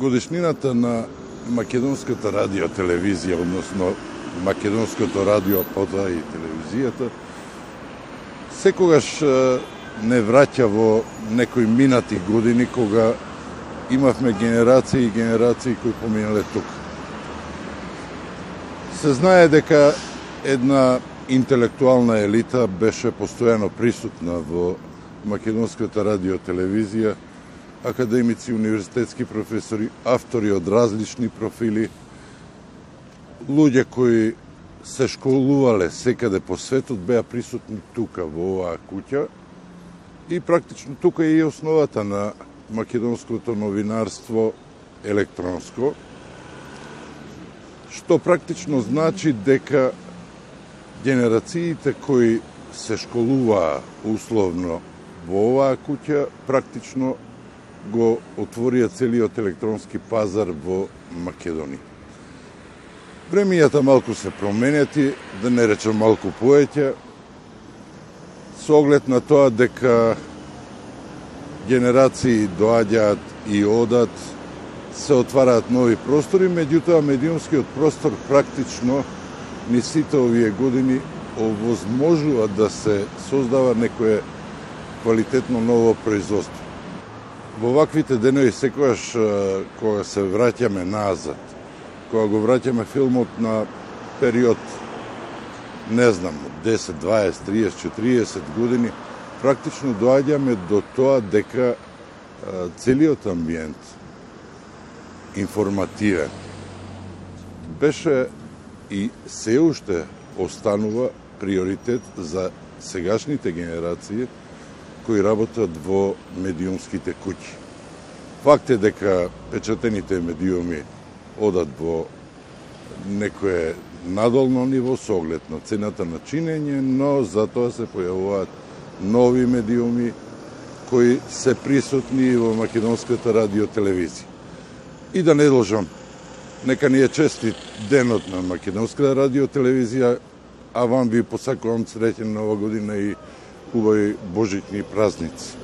Годишнината на Македонската радио телевизија, односно Македонското радио, потоа и телевизијата, секогаш не враќа во некои минати години кога имавме генерации и генерации кои поминале тука. Се знае дека една интелектуална елита беше постојано присутна во Македонската радио телевизија, академици, универзитетски професори, автори од различни профили, луѓе кои се школувале секаде по светот, беа присутни тука во оваа куќа. И практично тука е и основата на македонското новинарство електронско, што практично значи дека генерациите кои се школуваа условно во оваа куќа практично го отворија целиот електронски пазар во Македонија. Времијата малку се променети, да не речем малку поеќе, со оглед на тоа дека генерации доаѓаат и одат, се отвараат нови простори, меѓутоа медиумскиот простор практично ни сите овие години овозможува да се создава некое квалитетно ново производство. Во ваквите денови секогаш кога се враќаме назад, кога го враќаме филмот на период не знам, 10, 20, 30, 40 години, практично доаѓаме до тоа дека целиот амбиент информативен беше и се уште останува приоритет за сегашните генерации кои работат во медиумските куќи. Факт е дека печатените медиуми одат во некое надолно ниво со оглед на цената на чинење, но затоа се појавуваат нови медиуми кои се присутни во македонската радио телевизија. И да не должам, нека ни е честит денот на македонската радио телевизија, а вам ви посакувам среќен нова година и убави божични празници.